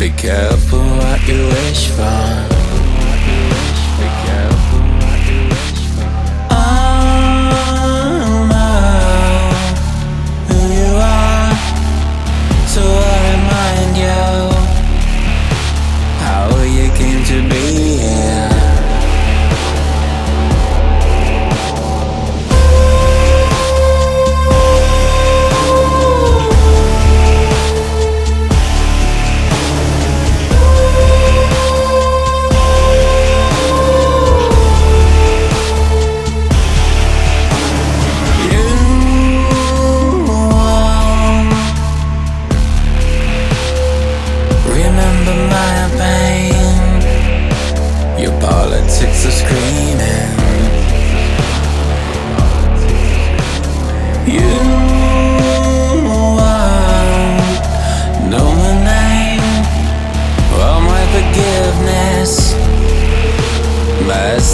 Be careful what you wish for.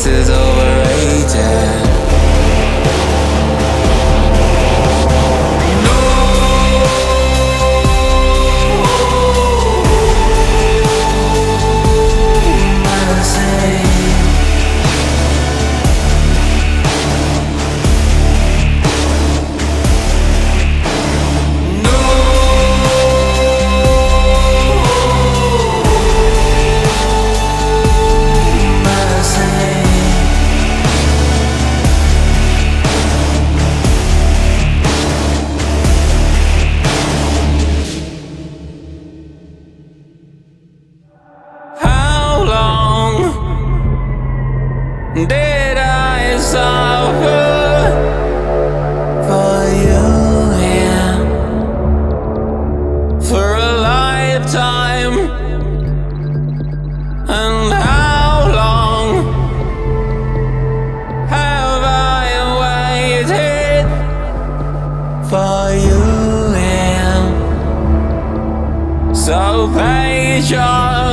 is over. did I suffer for you yeah. for a lifetime and how long have I waited for you yeah. so patient